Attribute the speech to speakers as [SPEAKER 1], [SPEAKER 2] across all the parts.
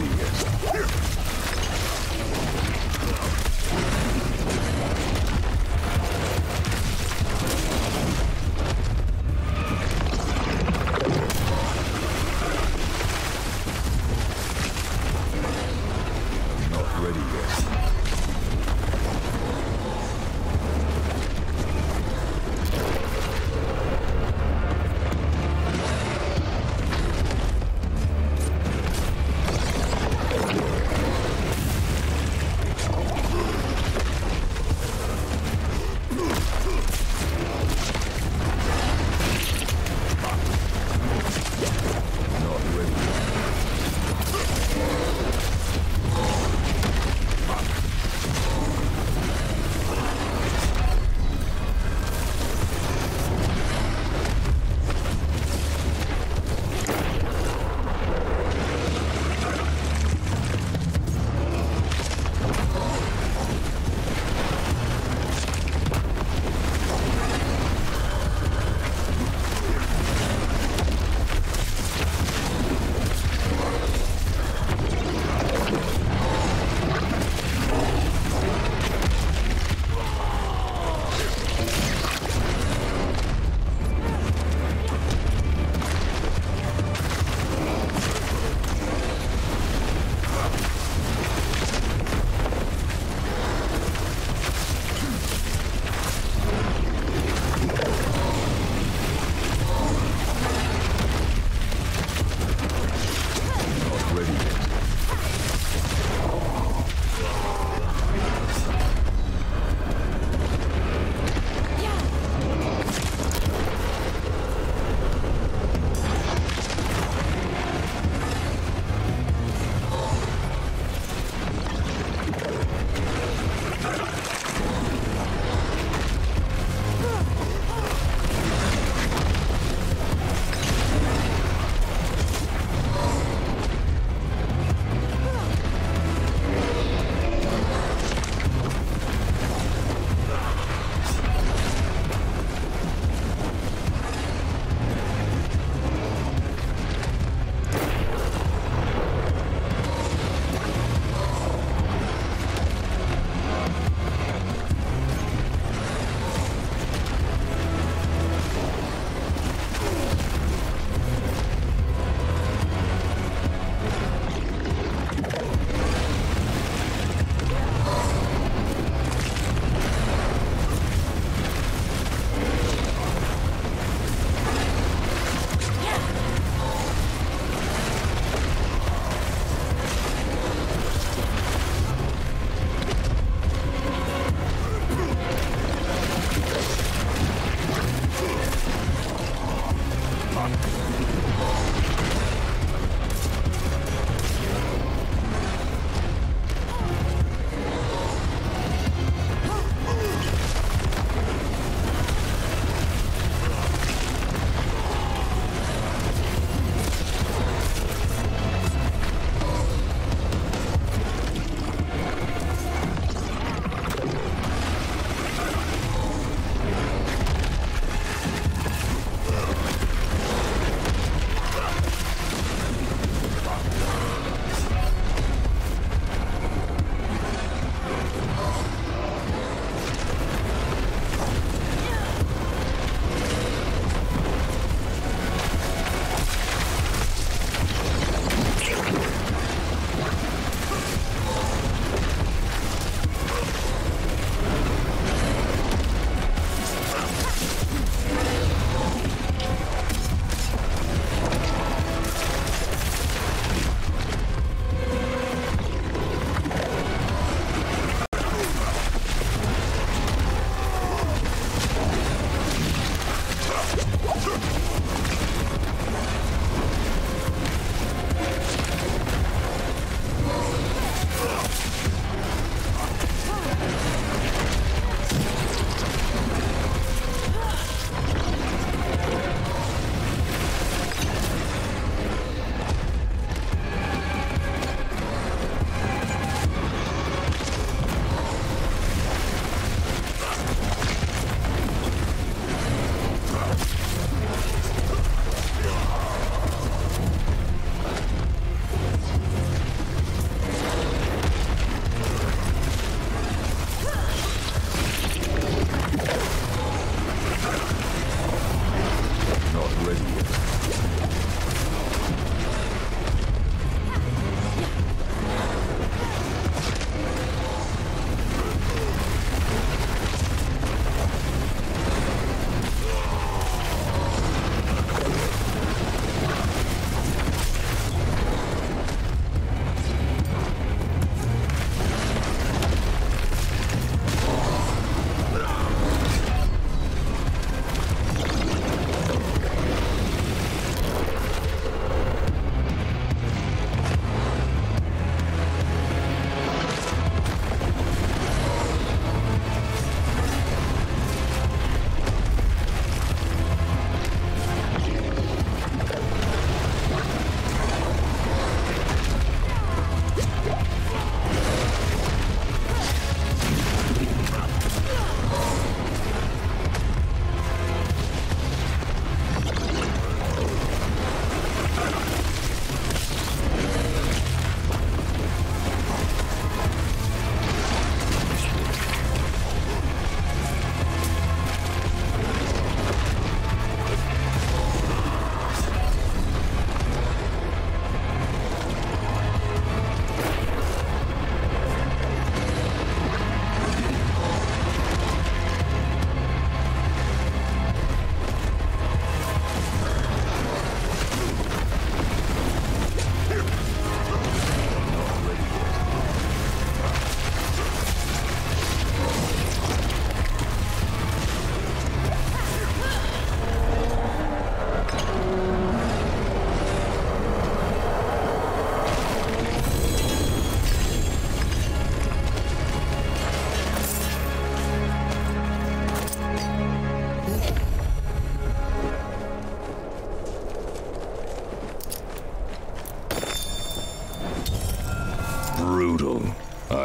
[SPEAKER 1] iguarias.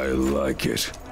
[SPEAKER 1] I like it.